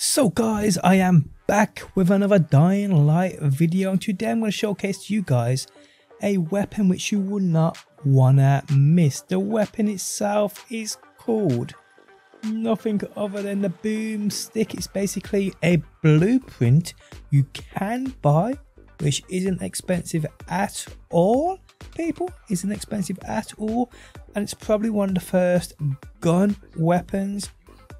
So guys, I am back with another Dying Light video and today I'm going to showcase to you guys a weapon which you will not wanna miss. The weapon itself is called nothing other than the boomstick. It's basically a blueprint you can buy which isn't expensive at all people isn't expensive at all and it's probably one of the first gun weapons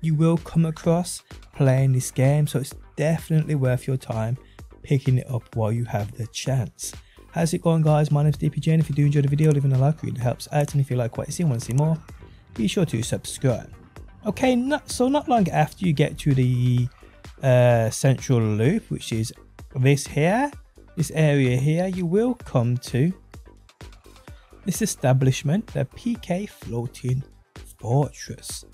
you will come across playing this game so it's definitely worth your time picking it up while you have the chance. How's it going guys? My name is DPJ and if you do enjoy the video leaving a like really helps out and if you like what you see and want to see more be sure to subscribe. Okay not, so not long after you get to the uh, central loop which is this here this area here you will come to this establishment the PK floating fortress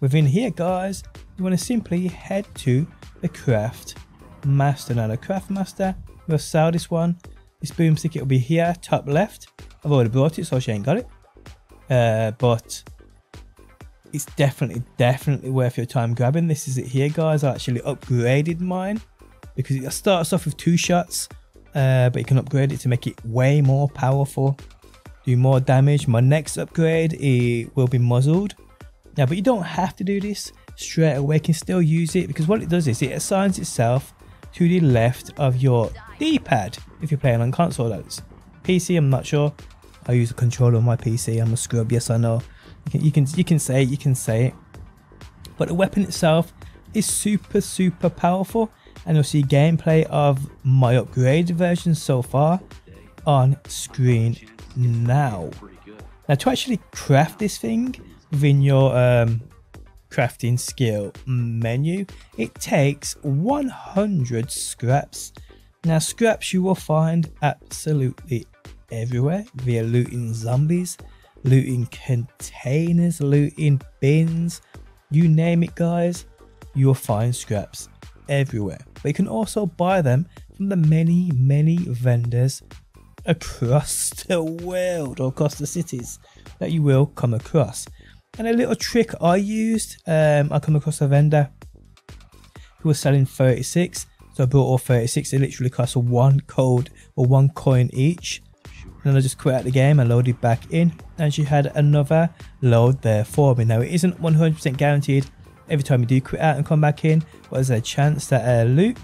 Within here guys, you want to simply head to the craft master. Now the craft master, we'll sell this one. This boomstick, it'll be here, top left. I've already brought it, so she ain't got it. Uh, but it's definitely, definitely worth your time grabbing. This is it here guys. I actually upgraded mine because it starts off with two shots. Uh, but you can upgrade it to make it way more powerful, do more damage. My next upgrade it will be muzzled now, but you don't have to do this straight away. You can still use it because what it does is it assigns itself to the left of your D-pad if you're playing on console. That's PC. I'm not sure. I use a controller on my PC. I'm a scrub. Yes, I know. You can you can you can say it, you can say it. But the weapon itself is super super powerful, and you'll see gameplay of my upgraded version so far on screen now. Now to actually craft this thing, within your um, crafting skill menu, it takes 100 scraps. Now, scraps you will find absolutely everywhere via looting zombies, looting containers, looting bins, you name it, guys, you'll find scraps everywhere. But you can also buy them from the many, many vendors across the world or across the cities that you will come across. And a little trick I used, um, I come across a vendor who was selling 36. So I bought all 36. It literally cost one code or one coin each. And then I just quit out the game and loaded back in. And she had another load there for me. Now it isn't 100% guaranteed every time you do quit out and come back in. But there's a chance that a loot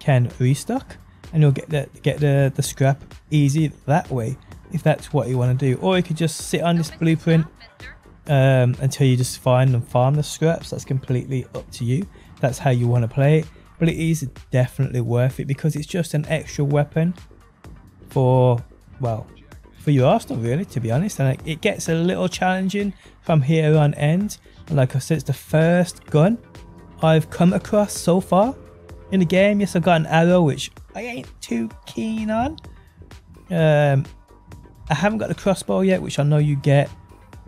can restock. And you'll get the, get the, the scrap easy that way. If that's what you want to do. Or you could just sit on this blueprint um, until you just find and farm the scraps. That's completely up to you. That's how you want to play it. But it is definitely worth it because it's just an extra weapon for, well, for your arsenal really, to be honest. And it gets a little challenging from here on end. And like I said, it's the first gun I've come across so far in the game. Yes, I got an arrow, which I ain't too keen on. Um, I haven't got the crossbow yet, which I know you get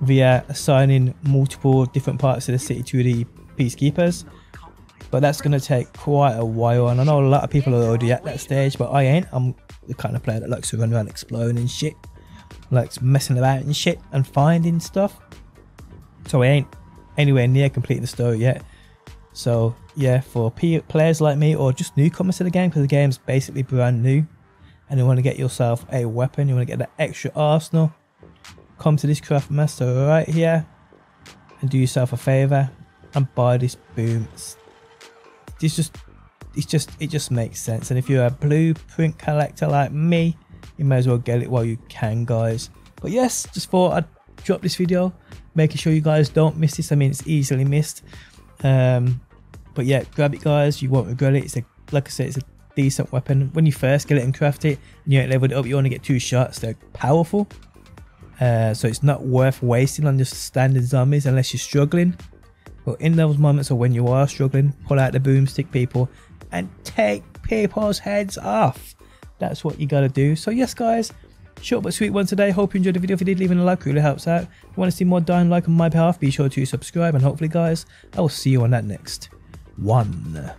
via assigning multiple different parts of the city to the peacekeepers. But that's going to take quite a while and I know a lot of people are already at that stage but I ain't. I'm the kind of player that likes to run around exploring and shit likes messing about and shit and finding stuff. So I ain't anywhere near completing the story yet. So yeah for players like me or just newcomers to the game because the game's basically brand new and you want to get yourself a weapon you want to get that extra arsenal come to this craft master right here and do yourself a favor and buy this boom. This just it's just it just makes sense. And if you're a blueprint collector like me you may as well get it while you can guys. But yes just thought i'd drop this video making sure you guys don't miss this. I mean it's easily missed. Um but yeah grab it guys. You won't regret it. It's a like i said it's a decent weapon. When you first get it and craft it and you ain't leveled it up you only get two shots. They're powerful uh, so it's not worth wasting on just standard zombies unless you're struggling. But in those moments or when you are struggling, pull out the boomstick people and take people's heads off. That's what you gotta do. So yes guys, short but sweet one today. Hope you enjoyed the video. If you did, leaving a like really helps out. If you want to see more Dying Light on my behalf, be sure to subscribe and hopefully guys, I will see you on that next one.